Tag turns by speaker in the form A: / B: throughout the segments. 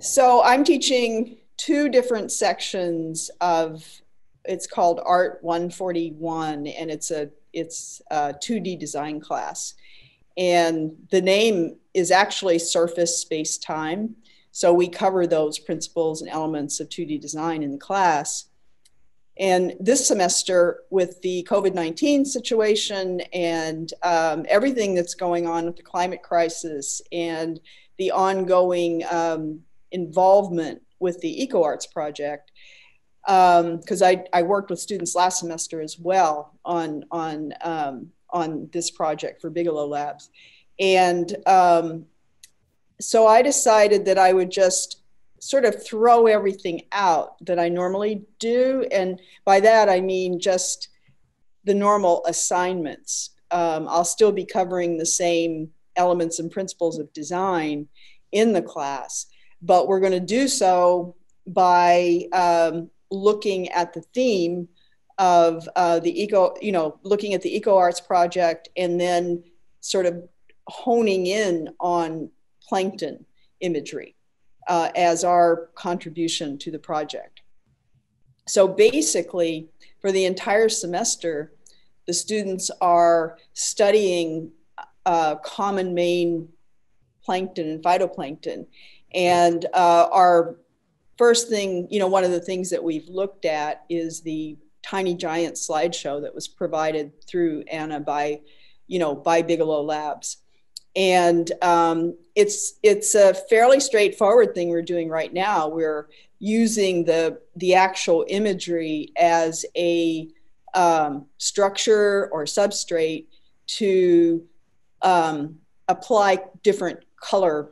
A: So I'm teaching two different sections of it's called Art 141 and it's a it's a 2D design class. And the name is actually surface space time. So we cover those principles and elements of 2D design in the class. And this semester, with the COVID 19 situation and um, everything that's going on with the climate crisis and the ongoing um, involvement with the Eco Arts Project, because um, I, I worked with students last semester as well on, on, um, on this project for Bigelow Labs. And um, so I decided that I would just sort of throw everything out that I normally do. And by that, I mean just the normal assignments. Um, I'll still be covering the same elements and principles of design in the class, but we're going to do so by um, looking at the theme of uh, the eco, you know, looking at the Eco Arts Project and then sort of honing in on plankton imagery uh, as our contribution to the project. So basically, for the entire semester, the students are studying uh, common Maine plankton and phytoplankton. And uh, our first thing, you know, one of the things that we've looked at is the tiny giant slideshow that was provided through Anna by, you know, by Bigelow Labs and um, it's it's a fairly straightforward thing we're doing right now. We're using the the actual imagery as a um, structure or substrate to um, apply different color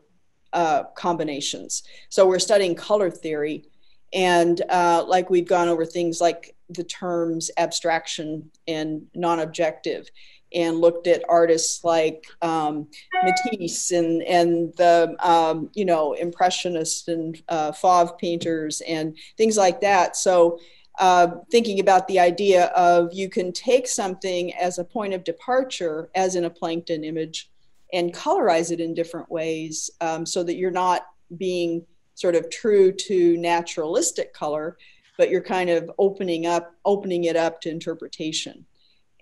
A: uh, combinations. So we're studying color theory, and uh, like we've gone over things like the terms abstraction and non-objective and looked at artists like um, Matisse and and the um, you know impressionists and uh, Fauve painters and things like that. So uh, thinking about the idea of you can take something as a point of departure, as in a plankton image, and colorize it in different ways, um, so that you're not being sort of true to naturalistic color, but you're kind of opening up, opening it up to interpretation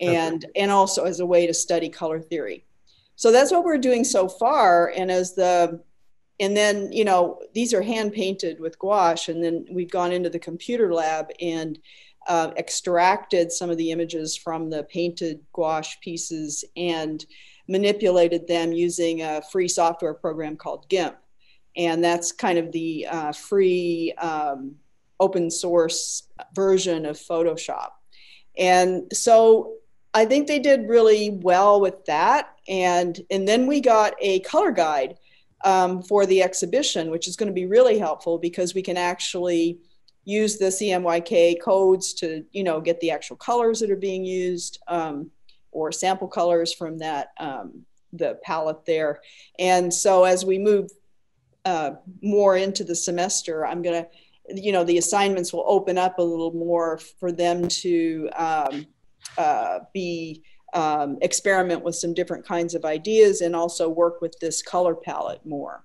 A: and okay. and also as a way to study color theory so that's what we're doing so far and as the and then you know these are hand painted with gouache and then we've gone into the computer lab and uh, extracted some of the images from the painted gouache pieces and manipulated them using a free software program called gimp. And that's kind of the uh, free um, open source version of photoshop. And so I think they did really well with that. And, and then we got a color guide um, for the exhibition, which is going to be really helpful because we can actually use the CMYK codes to, you know, get the actual colors that are being used. Um, or sample colors from that, um, the palette there. And so as we move uh, more into the semester, I'm going to, you know, the assignments will open up a little more for them to um, uh, be um, experiment with some different kinds of ideas and also work with this color palette more.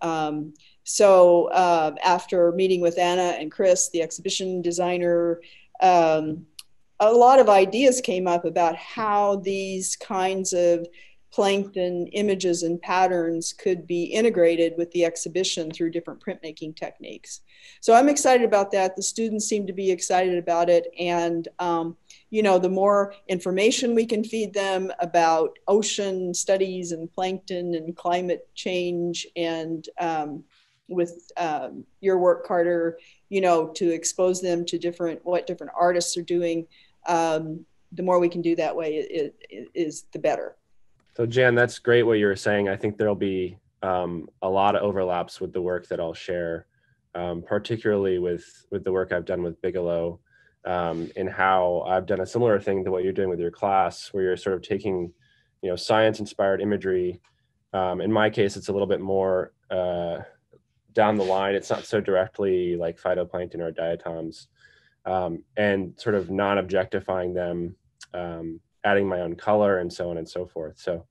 A: Um, so uh, after meeting with Anna and Chris, the exhibition designer, um, a lot of ideas came up about how these kinds of plankton images and patterns could be integrated with the exhibition through different printmaking techniques. So I'm excited about that. The students seem to be excited about it. And, um, you know, the more information we can feed them about ocean studies and plankton and climate change and um, with um, your work, Carter, you know, to expose them to different, what different artists are doing, um, the more we can do that way it, it is the better.
B: So Jan, that's great what you were saying. I think there'll be um, a lot of overlaps with the work that I'll share, um, particularly with with the work I've done with Bigelow, um, and how I've done a similar thing to what you're doing with your class, where you're sort of taking, you know, science-inspired imagery. Um, in my case, it's a little bit more uh, down the line. It's not so directly like phytoplankton or diatoms, um, and sort of non-objectifying them um, adding my own color and so on and so forth. So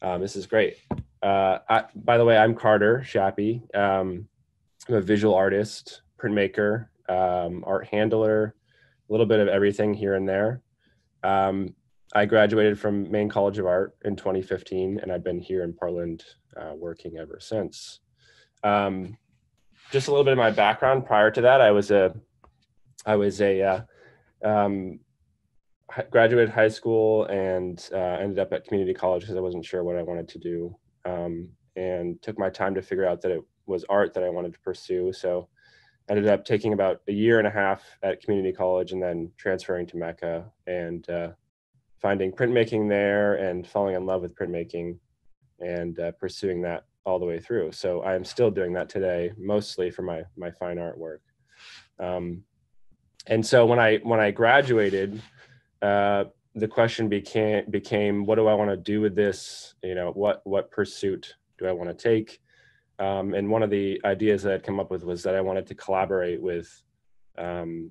B: um, this is great. Uh, I, by the way, I'm Carter Shappy. Um, I'm a visual artist, printmaker, um, art handler, a little bit of everything here and there. Um, I graduated from Maine College of Art in 2015, and I've been here in Portland uh, working ever since. Um, just a little bit of my background. Prior to that, I was a, I was a, uh, um, graduated high school and uh, ended up at community college because I wasn't sure what I wanted to do, um, and took my time to figure out that it was art that I wanted to pursue. So ended up taking about a year and a half at community college and then transferring to MECA and uh, finding printmaking there and falling in love with printmaking and uh, pursuing that all the way through. So I am still doing that today, mostly for my my fine art work. Um, and so when I when I graduated, uh, the question became became what do I want to do with this? You know, what what pursuit do I want to take? Um, and one of the ideas that I'd come up with was that I wanted to collaborate with um,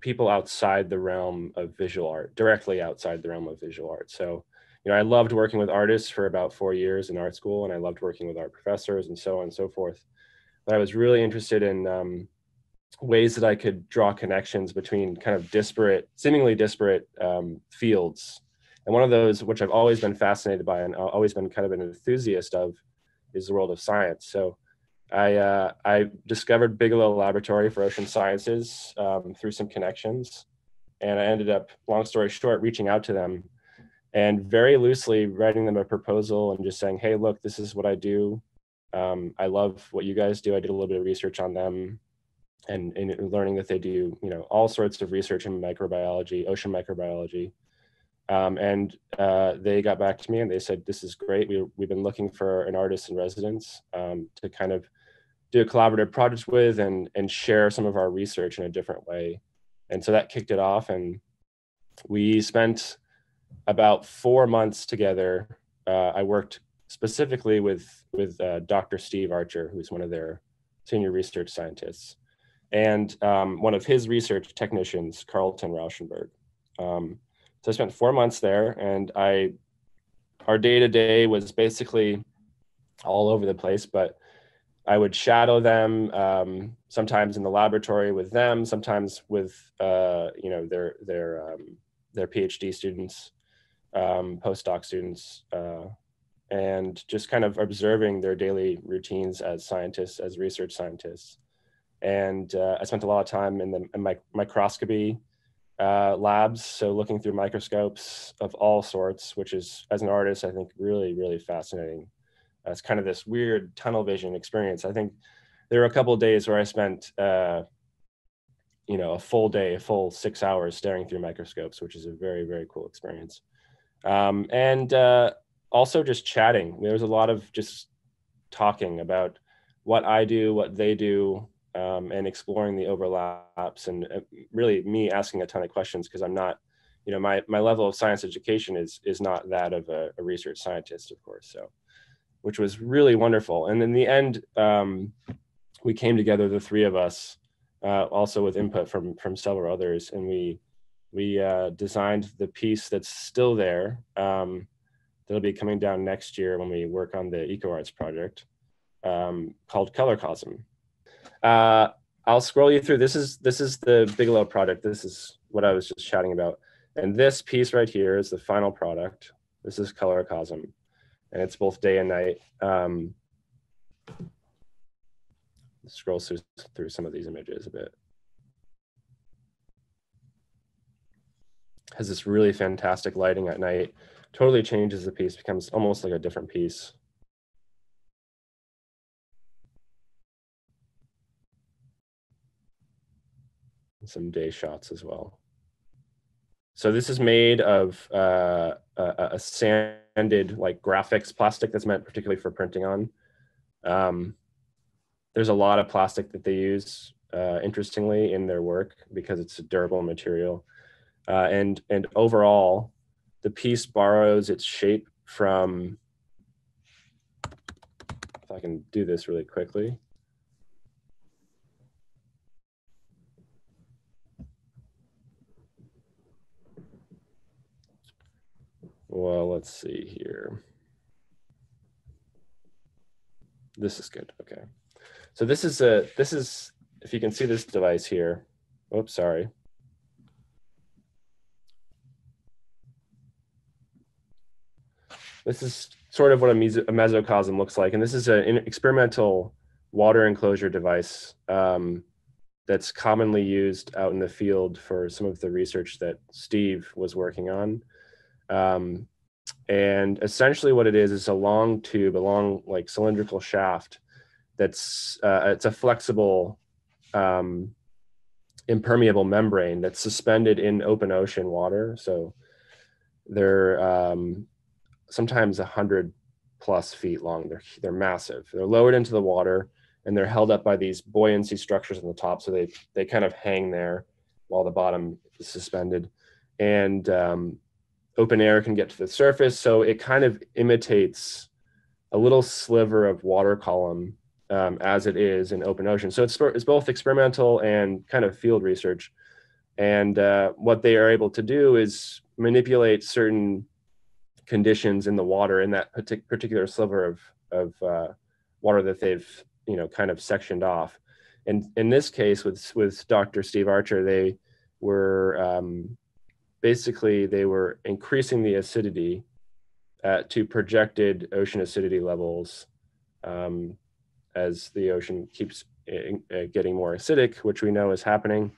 B: people outside the realm of visual art, directly outside the realm of visual art. So, you know, I loved working with artists for about four years in art school, and I loved working with art professors and so on and so forth. But I was really interested in um, ways that I could draw connections between kind of disparate, seemingly disparate um, fields. And one of those, which I've always been fascinated by and always been kind of an enthusiast of, is the world of science. So I, uh, I discovered Bigelow Laboratory for Ocean Sciences um, through some connections. And I ended up, long story short, reaching out to them and very loosely writing them a proposal and just saying, hey, look, this is what I do. Um, I love what you guys do. I did a little bit of research on them and, and learning that they do, you know, all sorts of research in microbiology, ocean microbiology. Um, and uh, they got back to me and they said, this is great. We, we've been looking for an artist in residence um, to kind of do a collaborative project with and, and share some of our research in a different way. And so that kicked it off. And we spent about four months together. Uh, I worked specifically with, with uh, Dr. Steve Archer, who's one of their senior research scientists, and um, one of his research technicians, Carlton Rauschenberg. Um, so I spent four months there, and I, our day to day was basically all over the place. But I would shadow them um, sometimes in the laboratory with them, sometimes with uh, you know their their um, their PhD students, um, postdoc students, uh, and just kind of observing their daily routines as scientists, as research scientists. And uh, I spent a lot of time in the in microscopy uh, labs, so looking through microscopes of all sorts, which is, as an artist, I think really, really fascinating. Uh, it's kind of this weird tunnel vision experience. I think there were a couple of days where I spent, uh, you know, a full day, a full six hours staring through microscopes, which is a very, very cool experience. Um, and uh, also just chatting. There was a lot of just talking about what I do, what they do, um, and exploring the overlaps and uh, really me asking a ton of questions because I'm not, you know, my, my level of science education is, is not that of a, a research scientist, of course. So, which was really wonderful. And in the end, um, we came together, the three of us, uh, also with input from, from several others. And we, we uh, designed the piece that's still there. Um, that'll be coming down next year when we work on the eco arts project um, called Color Colorcosm. Uh, I'll scroll you through. This is this is the Bigelow product. This is what I was just chatting about. And this piece right here is the final product. This is Colorcosm, and it's both day and night. Um, scroll through, through some of these images a bit. Has this really fantastic lighting at night. Totally changes the piece, becomes almost like a different piece. Some day shots as well. So this is made of uh, a, a, sanded like graphics plastic that's meant particularly for printing on. Um, there's a lot of plastic that they use, uh, interestingly, in their work because it's a durable material. Uh, and, and overall, the piece borrows its shape from, if I can do this really quickly. Well, let's see here. This is good. Okay. So this is a this is if you can see this device here. Oops, sorry. This is sort of what a, meso a mesocosm looks like, and this is an experimental water enclosure device um, that's commonly used out in the field for some of the research that Steve was working on. Um, and essentially what it is is a long tube, a long like cylindrical shaft that's uh, it's a flexible um, impermeable membrane that's suspended in open ocean water. So they're um, sometimes a hundred plus feet long. They're they're massive. They're lowered into the water and they're held up by these buoyancy structures on the top. So they they kind of hang there while the bottom is suspended. And um, open air can get to the surface. So it kind of imitates a little sliver of water column um, as it is in open ocean. So it's, it's both experimental and kind of field research. And uh, what they are able to do is manipulate certain conditions in the water in that partic- particular sliver of, of uh, water that they've, you know, kind of sectioned off. And in this case with, with Dr. Steve Archer, they were um, basically they were increasing the acidity to projected ocean acidity levels um, as the ocean keeps uh, getting more acidic, which we know is happening,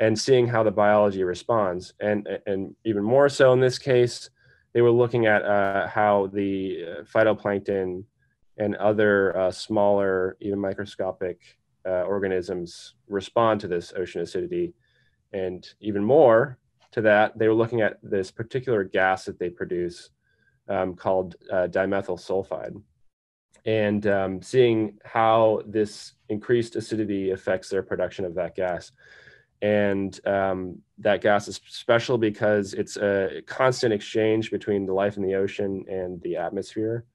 B: and seeing how the biology responds. And, and even more so in this case, they were looking at uh, how the phytoplankton and other uh, smaller, even microscopic uh, organisms respond to this ocean acidity. And even more, to that, they were looking at this particular gas that they produce um, called uh, dimethyl sulfide and um, seeing how this increased acidity affects their production of that gas. And um, that gas is special because it's a constant exchange between the life in the ocean and the atmosphere.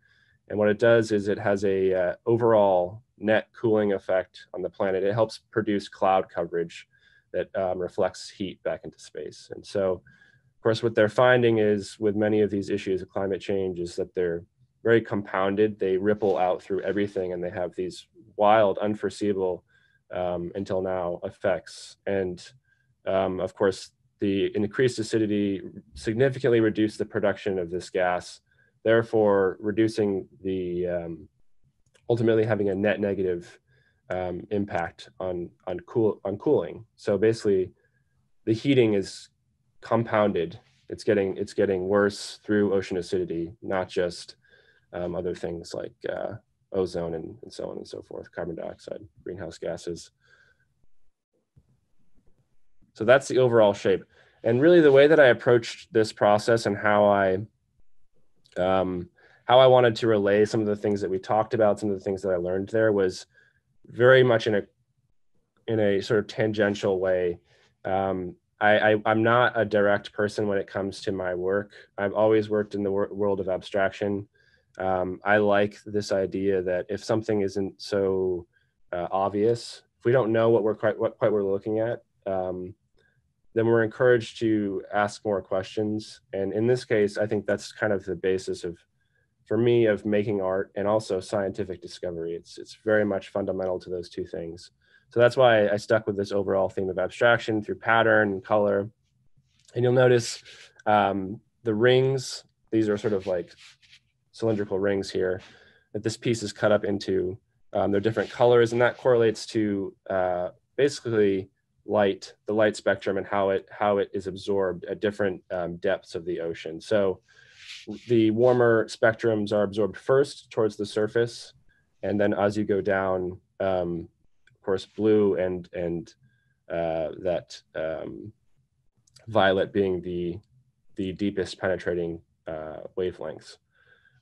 B: And what it does is it has a uh, overall net cooling effect on the planet. It helps produce cloud coverage that um, reflects heat back into space. And so, of course, what they're finding is with many of these issues of climate change is that they're very compounded. They ripple out through everything and they have these wild, unforeseeable um, until now effects. And um, of course, the increased acidity significantly reduced the production of this gas, therefore reducing the, um, ultimately having a net negative um, impact on on cool on cooling. So basically, the heating is compounded. It's getting it's getting worse through ocean acidity, not just um, other things like uh, ozone and, and so on and so forth, carbon dioxide, greenhouse gases. So that's the overall shape. And really, the way that I approached this process and how I um, how I wanted to relay some of the things that we talked about, some of the things that I learned there was very much in a in a sort of tangential way. Um, I, I am not a direct person when it comes to my work. I've always worked in the wor- world of abstraction. Um, I like this idea that if something isn't so uh, obvious, if we don't know what we're quite what quite we're looking at, um, then we're encouraged to ask more questions. And in this case, I think that's kind of the basis of for me of making art and also scientific discovery. It's it's very much fundamental to those two things. So that's why I stuck with this overall theme of abstraction through pattern and color. And you'll notice um, the rings, these are sort of like cylindrical rings here, that this piece is cut up into. Um, they're different colors, and that correlates to uh, basically light, the light spectrum, and how it how it is absorbed at different um, depths of the ocean. So the warmer spectrums are absorbed first towards the surface, and then as you go down, um, of course, blue and and uh, that um, violet being the the deepest penetrating uh, wavelengths,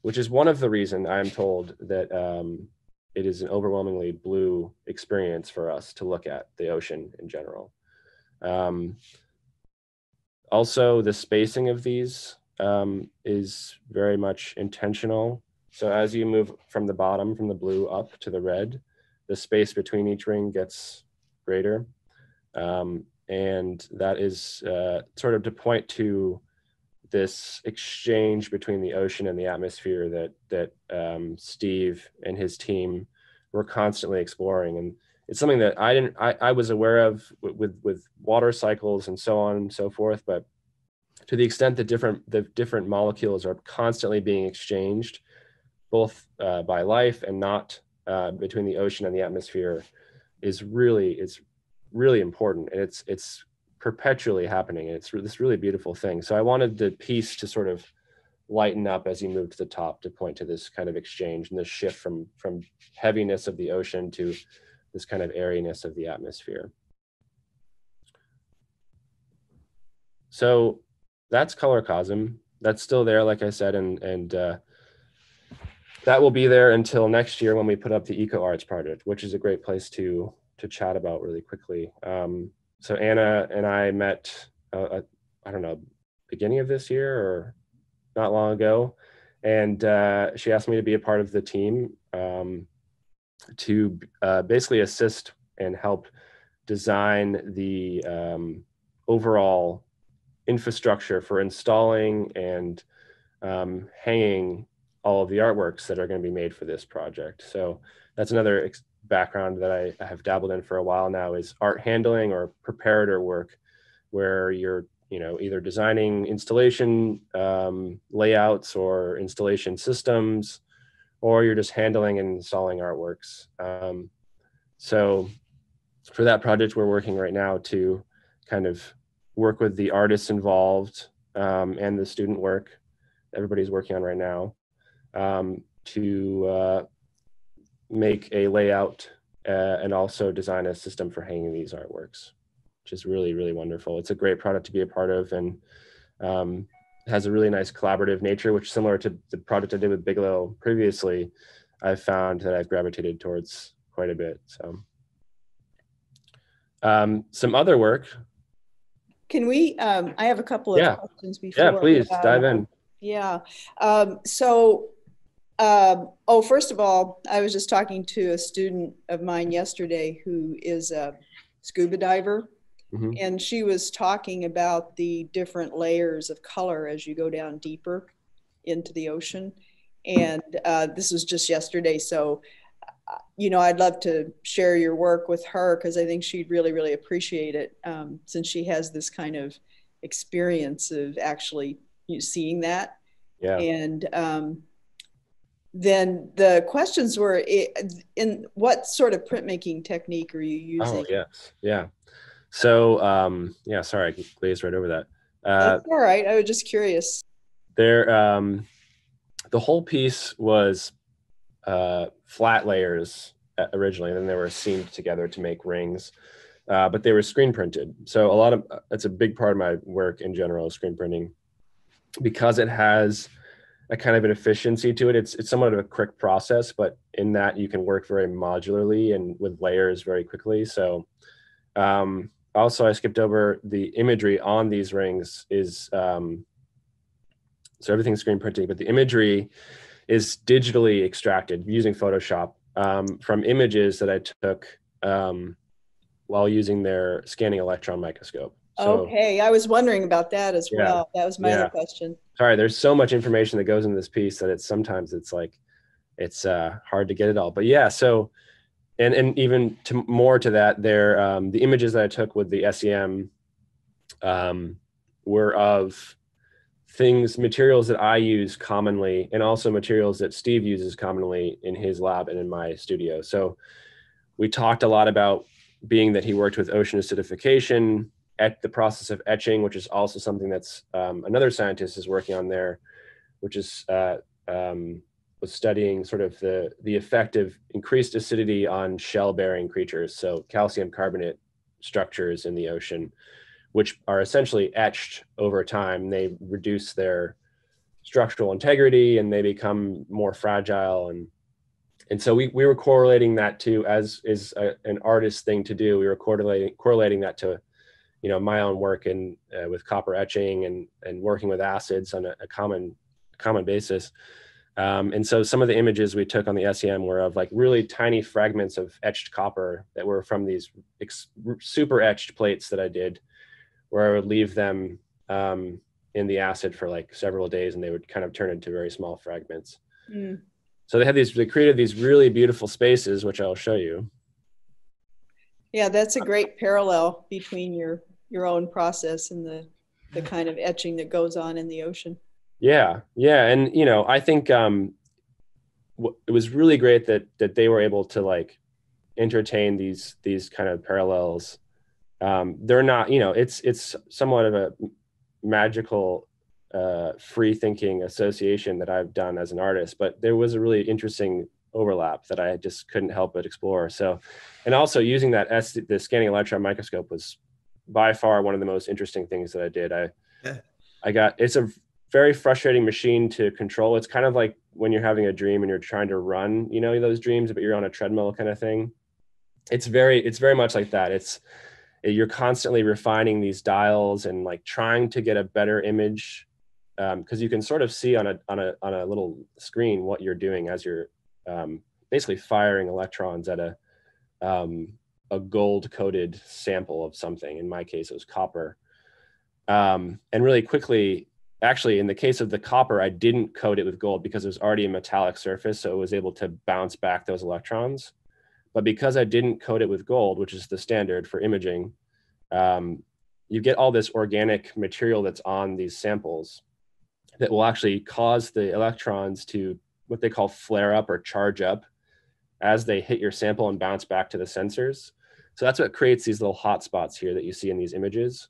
B: which is one of the reason I'm told that um, it is an overwhelmingly blue experience for us to look at the ocean in general. Um, also, the spacing of these um, is very much intentional. So as you move from the bottom, from the blue up to the red, the space between each ring gets greater. Um, and that is uh, sort of to point to this exchange between the ocean and the atmosphere that that um, Steve and his team we're constantly exploring and it's something that I didn't I, I was aware of with, with, with water cycles and so on and so forth, but to the extent that different the different molecules are constantly being exchanged, both uh, by life and not uh, between the ocean and the atmosphere, is really it's really important and it's it's perpetually happening and it's this really beautiful thing. So I wanted the piece to sort of lighten up as you move to the top to point to this kind of exchange and this shift from from heaviness of the ocean to this kind of airiness of the atmosphere. So that's Color ColorCosm. That's still there, like I said, and and uh, that will be there until next year when we put up the Eco Arts project, which is a great place to to chat about really quickly. Um, so Anna and I met, uh, uh I don't know, beginning of this year or not long ago, and uh, she asked me to be a part of the team. Um, to uh, basically assist and help design the um, overall infrastructure for installing and um, hanging all of the artworks that are going to be made for this project. So that's another background that I, I have dabbled in for a while now is art handling or preparator work, where you're you know either designing installation um, layouts or installation systems or you're just handling and installing artworks. Um, so for that project, we're working right now to kind of work with the artists involved um, and the student work everybody's working on right now um, to uh, make a layout uh, and also design a system for hanging these artworks, which is really, really wonderful. It's a great product to be a part of and um, has a really nice collaborative nature, which similar to the project I did with Bigelow previously, I've found that I've gravitated towards quite a bit. So um, some other work.
A: Can we, um, I have a couple of
B: yeah.
A: questions before.
B: Yeah, please uh, dive in.
A: Yeah. Um, so, um, oh, first of all, I was just talking to a student of mine yesterday who is a scuba diver Mm-hmm. And she was talking about the different layers of color as you go down deeper into the ocean. And uh, this was just yesterday. So, you know, I'd love to share your work with her because I think she'd really, really appreciate it um, since she has this kind of experience of actually you know, seeing that.
B: Yeah.
A: And um, then the questions were in what sort of printmaking technique are you oh, using?
B: Oh, yes. Yeah. So um, yeah, sorry, I glazed right over that.
A: Uh, That's all right. I was just curious.
B: There, um, the whole piece was uh, flat layers uh, originally, then they were seamed together to make rings. Uh, but they were screen printed. So a lot of it's a big part of my work in general, screen printing, because it has a kind of an efficiency to it. It's it's somewhat of a quick process, but in that you can work very modularly and with layers very quickly. So um, also I skipped over the imagery on these rings is um, so everything's screen printing, but the imagery is digitally extracted using Photoshop um, from images that I took um, while using their scanning electron microscope.
A: So, okay, I was wondering about that as yeah, well. That was my yeah. other question.
B: Sorry, there's so much information that goes into this piece that it's sometimes it's like it's uh, hard to get it all. But yeah, so and and even to more to that, there um, the images that I took with the SEM um, were of things, materials that I use commonly, and also materials that Steve uses commonly in his lab and in my studio. So we talked a lot about being that he worked with ocean acidification at the process of etching, which is also something that's um, another scientist is working on there, which is uh, um, was studying sort of the, the effect of increased acidity on shell bearing creatures. So calcium carbonate structures in the ocean, which are essentially etched over time. They reduce their structural integrity and they become more fragile. And, and so we, we were correlating that to, as is a, an artist thing to do, we were correlating, correlating that to, you know, my own work in, uh, with copper etching and, and working with acids on a, a common, common basis. Um, and so some of the images we took on the SEM were of like really tiny fragments of etched copper that were from these super etched plates that I did, where I would leave them um, in the acid for like several days and they would kind of turn into very small fragments. Mm. so they had these they created these really beautiful spaces which i'll show you
A: Yeah, that's a great parallel between your your own process and the the kind of etching that goes on in the ocean.
B: yeah yeah and you know i think um it was really great that that they were able to like entertain these these kind of parallels um they're not you know it's it's somewhat of a magical uh free thinking association that i've done as an artist but there was a really interesting overlap that i just couldn't help but explore. So and also using that S, the scanning electron microscope was by far one of the most interesting things that i did. I
C: Yeah.
B: i got it's a very frustrating machine to control. It's kind of like when you're having a dream and you're trying to run you know those dreams but you're on a treadmill kind of thing. It's very it's very much like that. It's you're constantly refining these dials and like trying to get a better image because you can sort of see on a on a on a little screen what you're doing as you're um, basically firing electrons at a um, a gold coated sample of something. In my case, it was copper. Um, and really quickly, actually, in the case of the copper, I didn't coat it with gold because it was already a metallic surface, so it was able to bounce back those electrons. But because I didn't coat it with gold, which is the standard for imaging, um, you get all this organic material that's on these samples that will actually cause the electrons to what they call flare up or charge up as they hit your sample and bounce back to the sensors. So that's what creates these little hot spots here that you see in these images.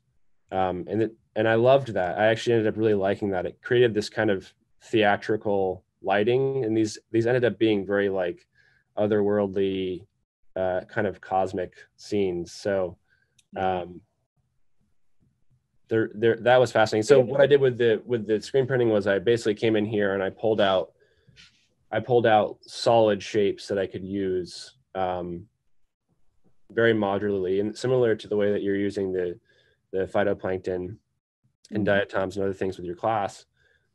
B: Um, and it, and I loved that. I actually ended up really liking that. It created this kind of theatrical lighting, and these these ended up being very like otherworldly, uh, kind of cosmic scenes. So um, there, there, that was fascinating. So what I did with the with the screen printing was I basically came in here and I pulled out, I pulled out solid shapes that I could use um, very modularly and similar to the way that you're using the the phytoplankton and diatoms and other things with your class.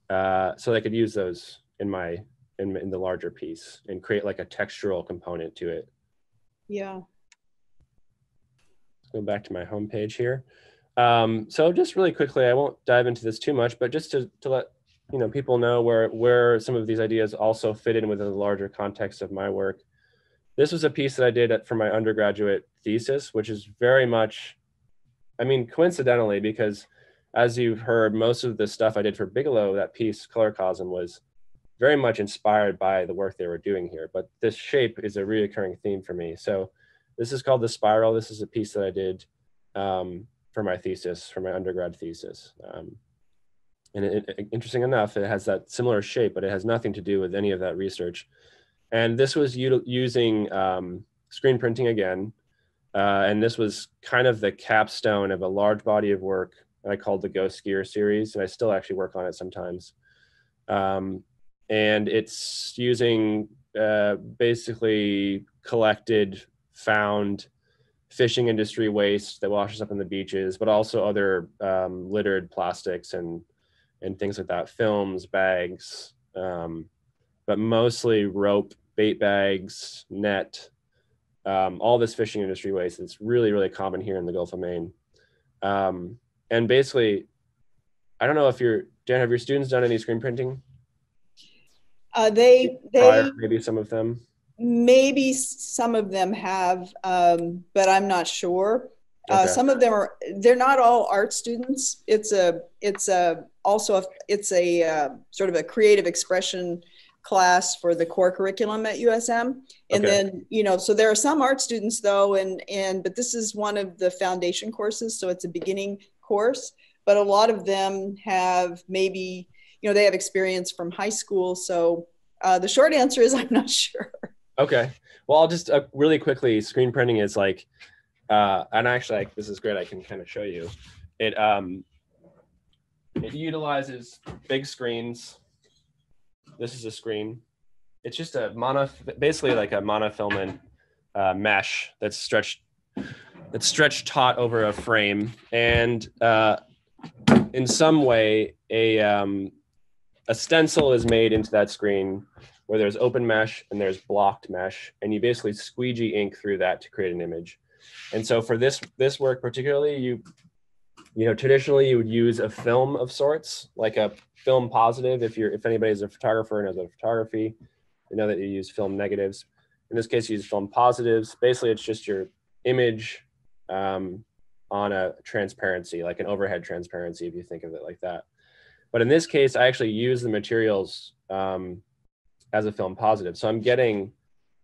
B: Uh, so I could use those in my in, in the larger piece and create like a textural component to it.
A: Yeah.
B: Let's go back to my homepage here. Um, so just really quickly, I won't dive into this too much, but just to, to let you know people know where where some of these ideas also fit in within the larger context of my work. This was a piece that I did for my undergraduate thesis, which is very much, I mean, coincidentally, because as you've heard, most of the stuff I did for Bigelow, that piece, Colorcosm, was very much inspired by the work they were doing here. But this shape is a reoccurring theme for me. So this is called the spiral. This is a piece that I did um, for my thesis, for my undergrad thesis. Um, and it, it- interesting enough, it has that similar shape, but it has nothing to do with any of that research. And this was using um, screen printing again. Uh, and this was kind of the capstone of a large body of work that I called the Ghost Gear series. And I still actually work on it sometimes. Um, and it's using uh, basically collected, found fishing industry waste that washes up in the beaches, but also other um, littered plastics and and things like that, films, bags, um, but mostly rope, bait bags, net, um, all this fishing industry waste. It's really really common here in the Gulf of Maine, um, and basically, I don't know if you're Jan. Have your students done any screen printing?
A: Uh, they they
B: Prior, maybe some of them.
A: maybe some of them have, um, but I'm not sure. Uh, some of them are. They're not all art students. It's a. It's a also a, it's a uh, sort of a creative expression class for the core curriculum at USM. And
B: Okay.
A: then you know, so there are some art students though, and and but this is one of the foundation courses, so it's a beginning course. But a lot of them have maybe you know they have experience from high school. So uh, the short answer is I'm not sure.
B: Okay. Well, I'll just uh, really quickly. Screen printing is like, uh, and actually, I, this is great. I can kind of show you. It um, it utilizes big screens. This is a screen. It's just a mono, basically like a monofilament uh, mesh that's stretched, that's stretched taut over a frame, and uh, in some way, a um, a stencil is made into that screen where there's open mesh and there's blocked mesh and you basically squeegee ink through that to create an image and so for this this work particularly you you know traditionally you would use a film of sorts like a film positive if you're if anybody's a photographer and has a photography you know that you use film negatives. In this case, you use film positives. Basically, it's just your image um, on a transparency, like an overhead transparency, if you think of it like that. But in this case, I actually use the materials um, as a film positive. So I'm getting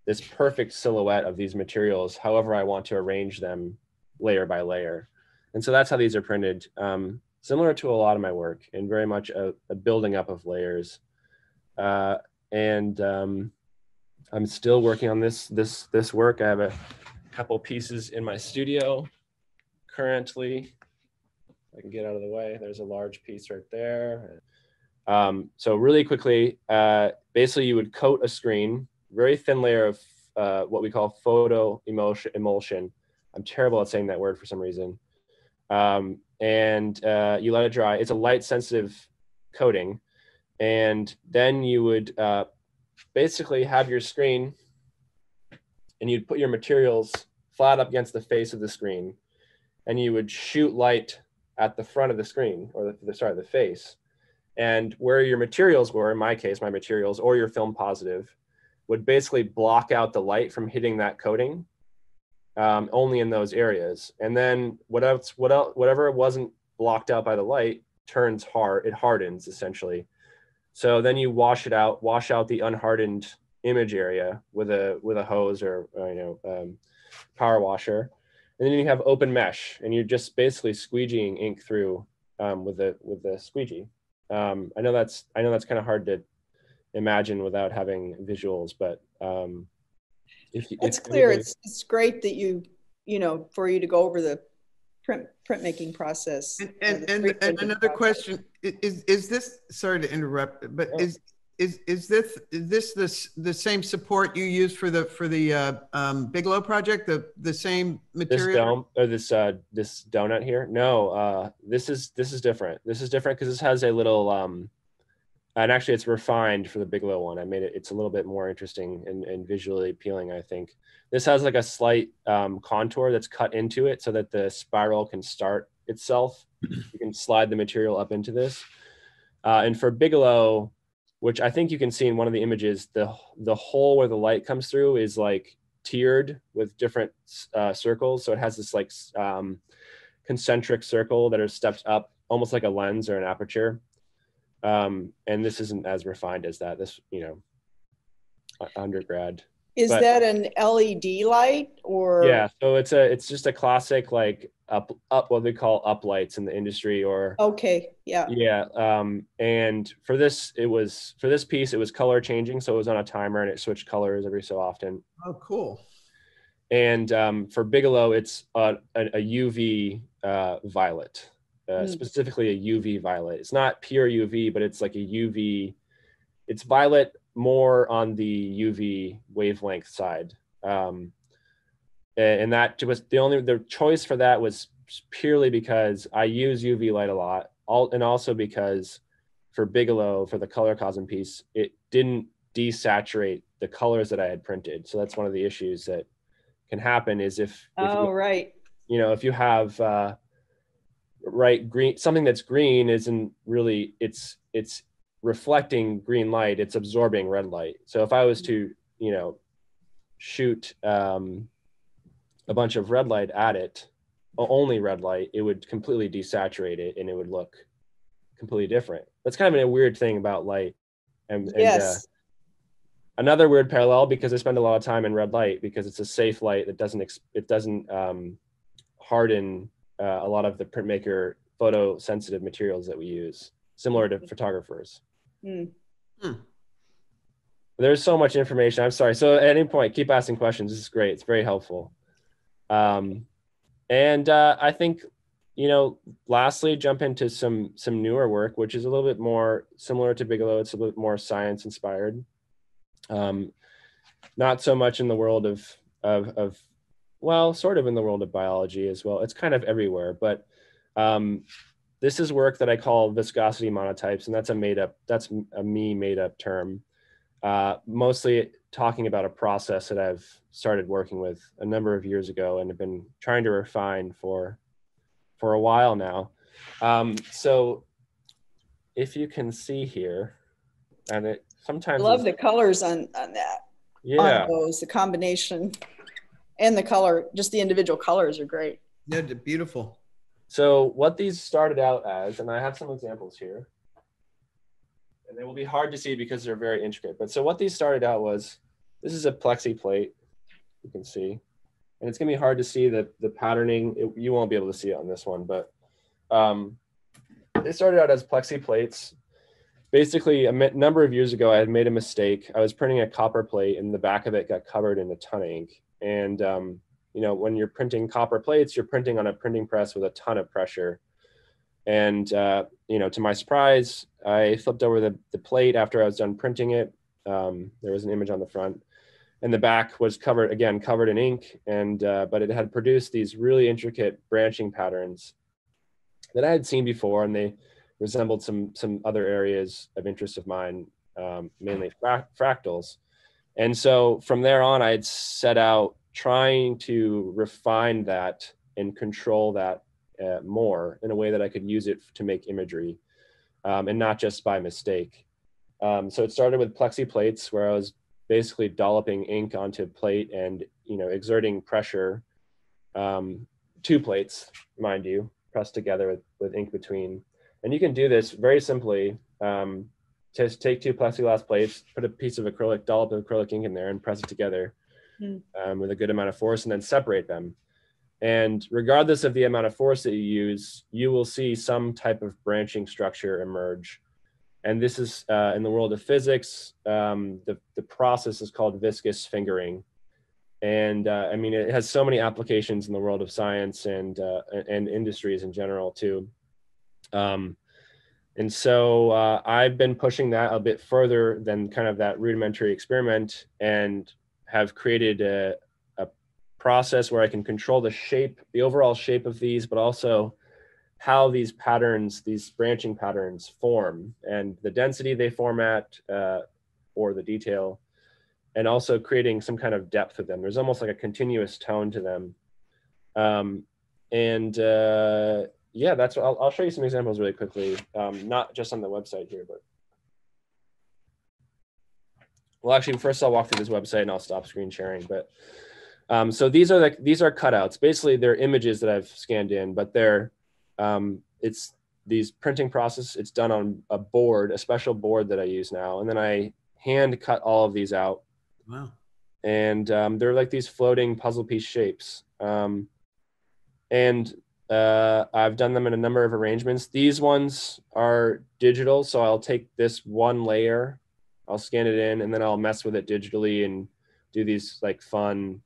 B: this perfect silhouette of these materials, however I want to arrange them layer by layer. And so that's how these are printed. Um, similar to a lot of my work and very much a, a building up of layers. Uh, and um, I'm still working on this, this, this work. I have a couple pieces in my studio currently. I can get out of the way. There's a large piece right there. Um, so really quickly, uh, basically you would coat a screen, very thin layer of uh, what we call photo emulsion, emulsion. I'm terrible at saying that word for some reason. Um, and uh, you let it dry. It's a light sensitive coating. And then you would uh, basically have your screen and you'd put your materials flat up against the face of the screen and you would shoot light at the front of the screen or the, the sorry, the face. And where your materials were, in my case, my materials or your film positive would basically block out the light from hitting that coating um, only in those areas. And then what else, what else, whatever wasn't blocked out by the light turns hard, it hardens essentially. So then you wash it out, wash out the unhardened image area with a with a hose or, or you know um, power washer, and then you have open mesh, and you're just basically squeegeeing ink through um, with the with the squeegee. Um, I know that's I know that's kind of hard to imagine without having visuals, but um,
A: if, it's if clear. It's it's great that you you know for you to go over the print printmaking process.
C: And and, and, and another process. question is is this sorry to interrupt, but yeah. is is is this is this the the same support you use for the for the uh, um, Bigelow project? The the same material?
B: This dome or this uh, this donut here? No, uh, this is this is different. This is different because this has a little um, and actually it's refined for the Bigelow one. I made it, it's a little bit more interesting and, and visually appealing, I think. This has like a slight um, contour that's cut into it so that the spiral can start itself. you can slide the material up into this. Uh, and for Bigelow, which I think you can see in one of the images, the, the hole where the light comes through is like tiered with different uh, circles. So it has this like um, concentric circle that are stepped up almost like a lens or an aperture um, and this isn't as refined as that. This, you know, undergrad.
A: Is but, that an LED light or?
B: Yeah, so it's a it's just a classic like up up what they call up lights in the industry or.
A: Okay. Yeah.
B: Yeah. Um, and for this, it was for this piece, it was color changing, so it was on a timer and it switched colors every so often.
C: Oh, cool.
B: And um, for Bigelow, it's a, a, a UV uh, violet uh, mm. specifically a UV violet. It's not pure UV, but it's like a UV. It's violet more on the UV wavelength side, um, and that was the only the choice for that was purely because I use UV light a lot, all and also because for Bigelow for the ColorCosm piece, it didn't desaturate the colors that I had printed. So that's one of the issues that can happen is if, if
A: oh
B: you,
A: right.
B: you know if you have uh, right green something that's green isn't really it's it's reflecting green light it's absorbing red light so if i was to you know shoot um, a bunch of red light at it only red light it would completely desaturate it and it would look completely different that's kind of a weird thing about light and, and
A: yes.
B: Uh, another weird parallel because i spend a lot of time in red light because it's a safe light that doesn't it doesn't um, harden uh, a lot of the printmaker photo sensitive materials that we use, similar to photographers. Mm. Hmm. There's so much information. I'm sorry. So at any point, keep asking questions. This is great. It's very helpful. Um, and uh, I think, you know, lastly, jump into some some newer work, which is a little bit more similar to Bigelow. It's a little bit more science inspired. Um, not so much in the world of of, of well, sort of in the world of biology as well. It's kind of everywhere, but um, this is work that I call viscosity monotypes, and that's a made up, that's a me made up term. Uh, mostly talking about a process that I've started working with a number of years ago and have been trying to refine for for a while now. Um, so if you can see here, and it sometimes
A: I
B: sometimes
A: love the colors on, on that,
B: yeah
A: on those, the combination and the color, just the individual colors are great.
C: Yeah, they're beautiful.
B: So what these started out as, and I have some examples here, and they will be hard to see because they're very intricate. But so what these started out was, this is a plexi plate, you can see, and it's gonna be hard to see the the patterning. It- you won't be able to see it on this one, but um, it started out as plexi plates. Basically, a number of years ago, I had made a mistake. I was printing a copper plate, and the back of it got covered in a ton of ink. And um, you know, when you're printing copper plates, you're printing on a printing press with a ton of pressure. And uh, you know, to my surprise, I flipped over the, the plate after I was done printing it. Um, there was an image on the front, and the back was covered again, covered in ink. And uh, but it had produced these really intricate branching patterns that I had seen before, and they resembled some some other areas of interest of mine, um, mainly fra- fractals. And so from there on, I had set out trying to refine that and control that uh, more in a way that I could use it to make imagery um, and not just by mistake. Um, so it started with plexi plates where I was basically dolloping ink onto plate and you know exerting pressure. Um, two plates, mind you, pressed together with, with ink between. And you can do this very simply. Um, just take two plexiglass plates, put a piece of acrylic, dollop of acrylic ink in there, and press it together
A: Hmm.
B: um, with a good amount of force, and then separate them. And regardless of the amount of force that you use, you will see some type of branching structure emerge. And this is uh, in the world of physics. Um, the, the process is called viscous fingering. And uh, I mean, it has so many applications in the world of science and, uh, and industries in general, too. Um, and so uh, I've been pushing that a bit further than kind of that rudimentary experiment and have created a, a process where I can control the shape, the overall shape of these, but also how these patterns, these branching patterns form and the density they form at uh, or the detail, and also creating some kind of depth of them. There's almost like a continuous tone to them. Um, and uh, yeah, that's I'll, I'll show you some examples really quickly, um, not just on the website here, but well, actually, first I'll walk through this website and I'll stop screen sharing. But um, so these are the these are cutouts. Basically, they're images that I've scanned in, but they're um, it's these printing process. It's done on a board, a special board that I use now, and then I hand cut all of these out,
C: Wow.
B: and um, they're like these floating puzzle piece shapes. Um, and uh, I've done them in a number of arrangements. These ones are digital, so I'll take this one layer, I'll scan it in, and then I'll mess with it digitally and do these like fun,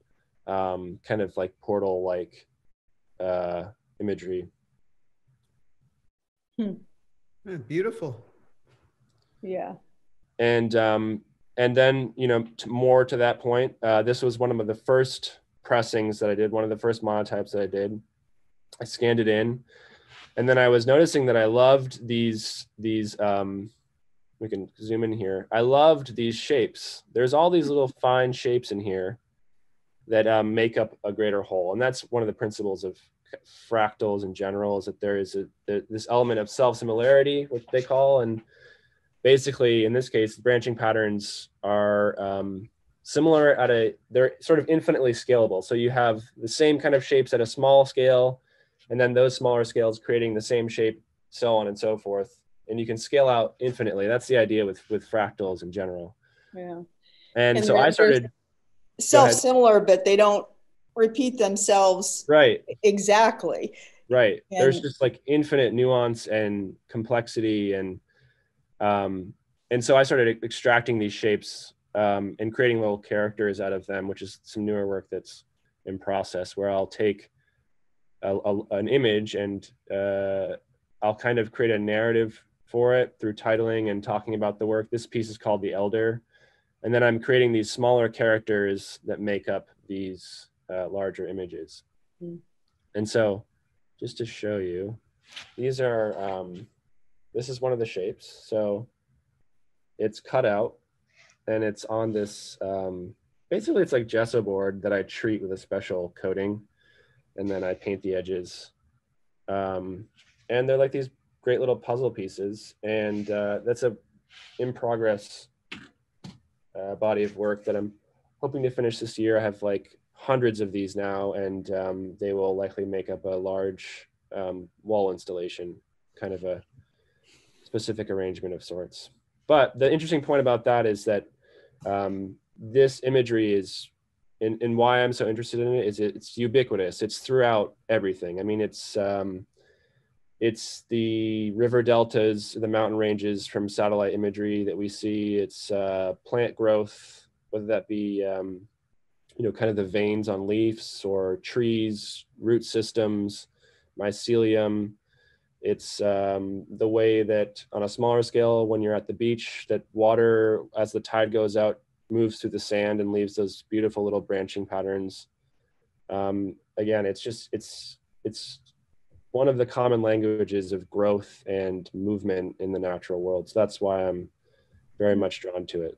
B: um, kind of like portal like uh, imagery.
C: Yeah, beautiful.
A: Yeah.
B: and um, and then you know t- more to that point uh, this was one of the first pressings that i did one of the first monotypes that i did i scanned it in and then i was noticing that i loved these these um, we can zoom in here. I loved these shapes. There's all these little fine shapes in here that um, make up a greater whole. And that's one of the principles of fractals in general is that there is a, this element of self similarity which they call. And basically in this case branching patterns are um, similar at a they're sort of infinitely scalable. So you have the same kind of shapes at a small scale and then those smaller scales creating the same shape so on and so forth and you can scale out infinitely. That's the idea with with fractals in general.
A: Yeah.
B: and,
A: And
B: so i started
A: Self-similar, but they don't repeat themselves
B: right.
A: exactly.
B: right. There's just like infinite nuance and complexity and um and so i started extracting these shapes um and creating little characters out of them which is some newer work that's in process where i'll take a, a- an image and uh i'll kind of create a narrative for it through titling and talking about the work. This piece is called the elder. And then i'm creating these smaller characters that make up these uh, larger images.
A: Hmm.
B: and so just to show you these are um, this is one of the shapes. So it's cut out and it's on this um, basically it's like gesso board that i treat with a special coating. And then i paint the edges. Um, and they're like these great little puzzle pieces and uh, that's a in progress uh, body of work that I'm hoping to finish this year. I have like hundreds of these now, and um, they will likely make up a large um, wall installation, kind of a specific arrangement of sorts. But the interesting point about that is that um, this imagery is, and, why I'm so interested in it is it's ubiquitous. It's throughout everything. I mean, it's um, it's the river deltas, the mountain ranges from satellite imagery that we see. It's uh, plant growth, whether that be um, you know kind of the veins on leaves or trees, root systems, mycelium. It's um, the way that on a smaller scale, when you're at the beach, that water, as the tide goes out, moves through the sand and leaves those beautiful little branching patterns. Um, again, it's just, it's, it's one of the common languages of growth and movement in the natural world. So that's why I'm very much drawn to it.